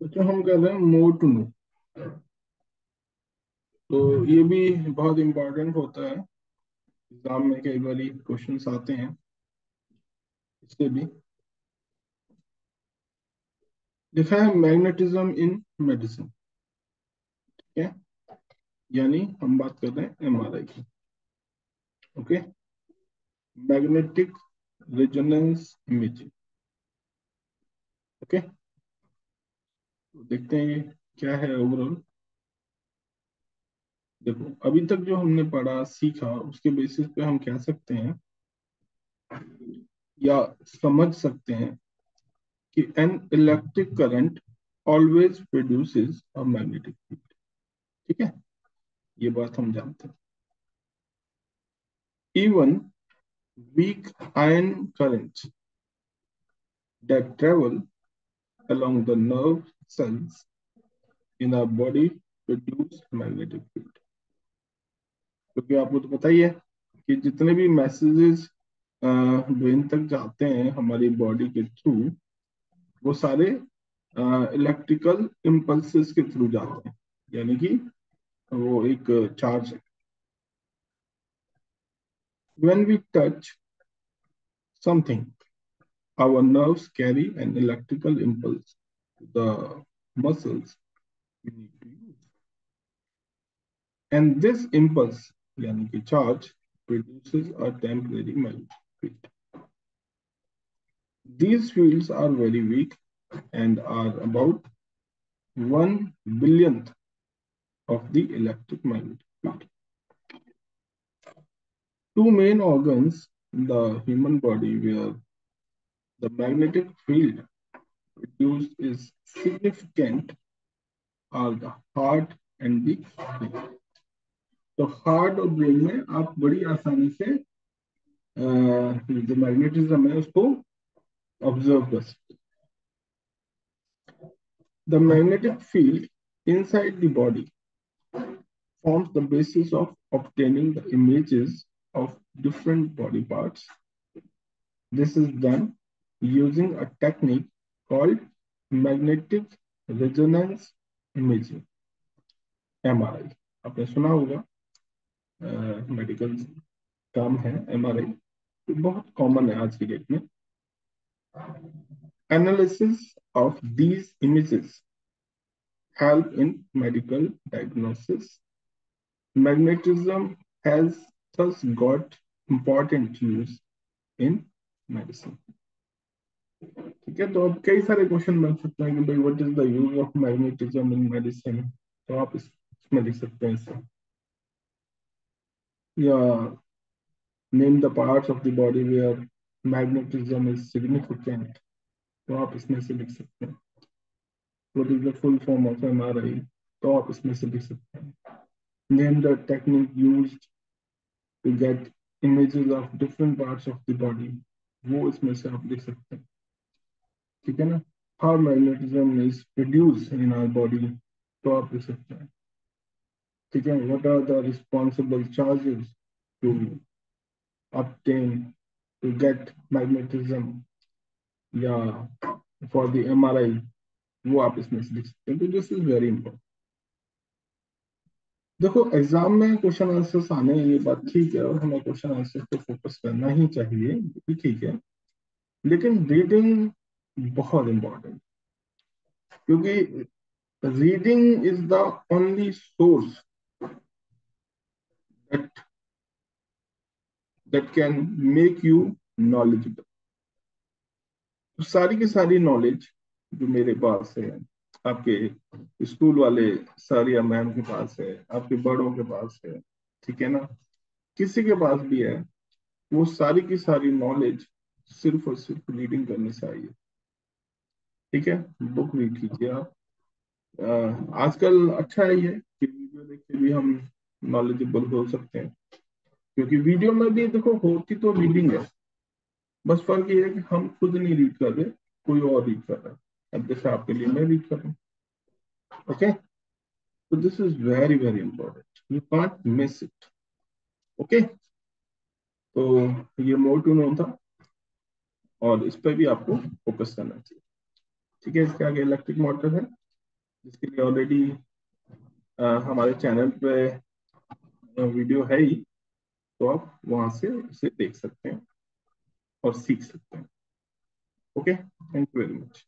बच्चों हम कर रहे हैं मोर टू नो। तो ये भी बहुत इंपॉर्टेंट होता है। एग्ज़ाम में कई बार क्वेश्चन आते हैं। इससे भी। लिखा है मैग्नेटिज्म इन मेडिसिन ठीक है? यानी हम बात कर रहे हैं एमआरआई की। Okay? Magnetic resonance imaging okay? देखते हैं ये क्या है ओवरऑल देखो, अभी तक जो हमने पढ़ा, सीखा, उसके बेसिस पे हम कह सकते हैं या समझ सकते हैं कि an electric current always produces a magnetic field ठीक है? ये बात हम जानते हैं। Even weak ion current that travel along the nerve cells in our body produce magnetic field क्योंकि आपको तो पता ही है कि जितने भी मैसेजेस ब्रेन तक जाते हैं हमारी बॉडी के थ्रू वो सारे इलेक्ट्रिकल इम्पल्सेस के थ्रू जाते हैं यानी कि वो एक चार्ज है when we touch something our nerves carry an electrical impulse the muscles we need to use. And this impulse yani ki charge produces a temporary magnetic field these fields are very weak and are about one billionth of the electric magnetic field two main organs in the human body where the magnetic field produced is significant are the heart and the brain. तो heart और brain में आप बड़ी आसानी से जो magnetism है उसको ऑब्जर्व कर सकते The magnetic field inside the body forms the basis of obtaining the images of different body parts. This is done using a technique called magnetic resonance imaging MRI आपने सुना होगा मेडिकल टर्म है MRI बहुत common है आज के date में। Analysis of these images help in medical diagnosis magnetism has got important use in medicine ठीक है तो अब कई सारे क्वेश्चन बन सकते हैं कि भाई what is the use of magnetism in medicine तो आप इसमें लिख सकते हैं इसे या name the parts of the body where magnetism is significant तो आप इसमें से लिख सकते हैं। What is the full form of MRI तो आप इसमें से लिख सकते हैं। Name the technique used to get images of different parts of the body वो इसमें से आप लिख सकते हैं। ठीक है ना? How magnetism is produced in our body तो आप लिख सकते हैं। ठीक है? What are the responsible charges to obtain to get magnetism? या for the MRI वो आप इसमें से लिख सकते हैं। तो दिस इज़ वेरी इंपॉर्टेंट देखो एग्ज़ाम में क्वेश्चन आंसर्स आने, ये बात ठीक है, और हमें क्वेश्चन आंसर पे फोकस करना ही चाहिए ठीक है। लेकिन रीडिंग बहुत इंपॉर्टेंट क्योंकि reading is the only source that that can make you knowledgeable सारी की सारी नॉलेज जो मेरे पास है, आपके स्कूल वाले सर या मैम के पास है, आपके बड़ों के पास है, ठीक है ना? किसी के पास भी है, वो सारी की सारी नॉलेज सिर्फ़ और सिर्फ़ रीडिंग करने से आई है। ठीक है? बुक रीड कीजिए आप। आजकल अच्छा है ये कि वीडियो देख के भी हम नॉलेजेबल हो सकते हैं। क्योंकि वीडियो में भी देखो होती तो रीडिंग है। बस फ़र्क ये है कि हम खुद नहीं रीड कर रहे कोई और रीड कर रहा है। अब जैसे आपके लिए मैं रीड कर रहा हूँ। ओके तो this is very very important you can't miss it okay तो ये मोर टू नो था। और इस पर भी आपको फोकस करना चाहिए। ठीक है, इसके आगे इलेक्ट्रिक मोटर है, जिसके लिए ऑलरेडी हमारे चैनल पे वीडियो है ही तो आप वहाँ से उसे देख सकते हैं और सीख सकते हैं। Okay thank you very much